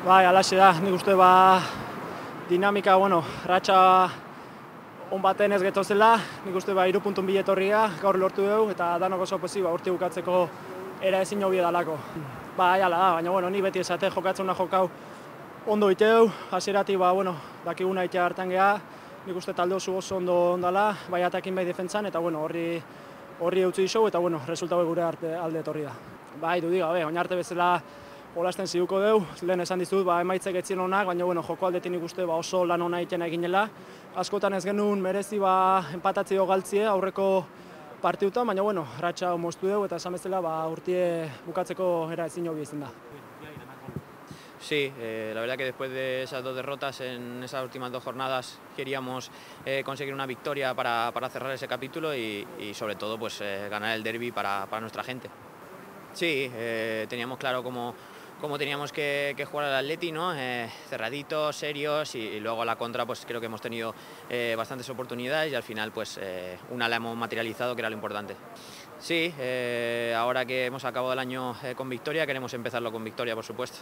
Bai, alaxe da, nik uste ba dinamika, bueno, ratxa on baten ez getozela, nik uste ba iru puntun biletorria gaur lortu dugu eta danok oso posi ba urti bukatzeko era ezin hobi dalako. Ba, aiala da, baina bueno, ni beti esate jokatzen jokau ondo iteu, hasieratik ba bueno, dakiguna itea hartan gea, nik uste talde oso oso ondo ondala, bai atakin bai defentsan eta bueno, horri horri utzi dizu eta bueno, resultatu gure arte alde etorri da. Bai, du diga, be, arte bezala olasten ziduko deu, lehen esan dizut, ba, emaitzek etzien honak, baina bueno, joko aldetin ikuste ba, oso lan hona egiten eginela. Askotan ez genuen merezi ba, empatatzio galtzie aurreko partiutan, baina bueno, ratxa moztu dugu eta esan bezala ba, urtie bukatzeko era ezin hobi izan da. Sí, eh, la verdad que después de esas dos derrotas en esas últimas dos jornadas queríamos eh, conseguir una victoria para, para, cerrar ese capítulo y, y sobre todo pues eh, ganar el derby para, para nuestra gente. Sí, eh, teníamos claro cómo, cómo teníamos que, jugar al Atleti, ¿no? Eh, cerraditos, serios y, luego a la contra pues creo que hemos tenido eh, bastantes oportunidades y al final pues eh, una la hemos materializado que era lo importante. Sí, eh, ahora que hemos acabado el año con victoria queremos empezarlo con victoria por supuesto.